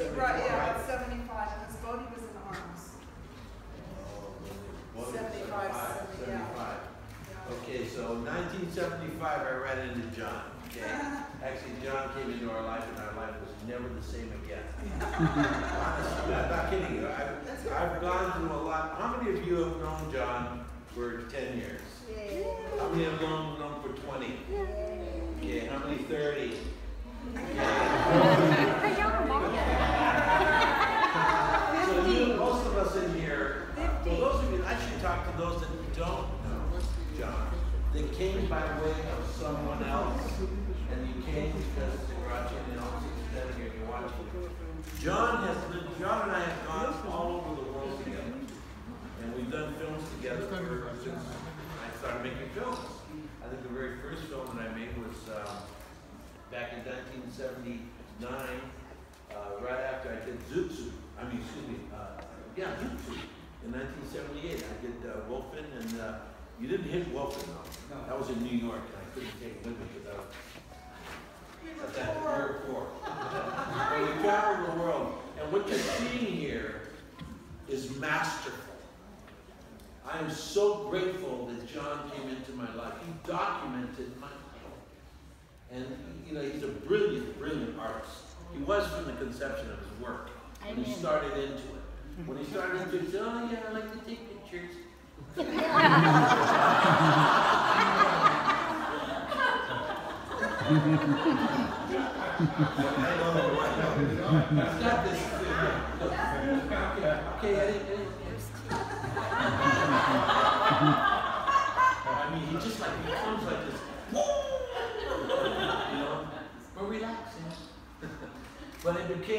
Right, yeah, right? about seventy-five, because Bodie was in arms. Well, 75, 70, yeah. 75. Yeah. Okay, so nineteen seventy-five, I ran into John, okay? Actually, John came into our life and our life was never the same again. Honestly, I'm not kidding you. I've, I've gone through a lot. How many of you have known John for ten years? How many have known, known for twenty? Okay, how many thirty? So you, most of us in here, for those of you, I should talk to those that don't know John. They came by way of someone else, and you came because they brought you in, standing here, you're watching. John has been, John and I have gone all over the world together. And we've done films together for, since I started making films. I think the very first film that I made was, um, back in nineteen seventy-nine, uh, right after I did Zoot. I mean, excuse me, uh, yeah, Zoot Suit. In nineteen seventy-eight, I did, uh, Wolfen, and, uh, you didn't hit Wolfen though. No. That was in New York, and I couldn't take it with me because I was at that very poor. But we traveled the world, and what you're seeing here is masterful. I am so grateful that John came into my life. He documented my life. And, you know, he's a brilliant, brilliant artist. He was from the conception of his work. When he started into it. When he started into it, he said, oh yeah, I like to take pictures. I mean, he just like, he comes like this. You know, but relaxing. But it became